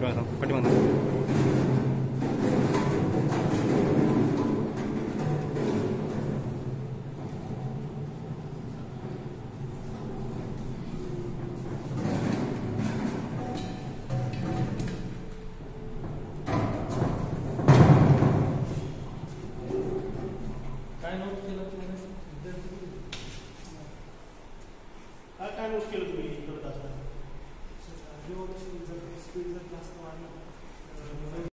पाठीमाग पाठीमाग काय नोट केलं तुम्ही काय काय नोट केलं तुम्ही Dios todavía.